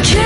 the.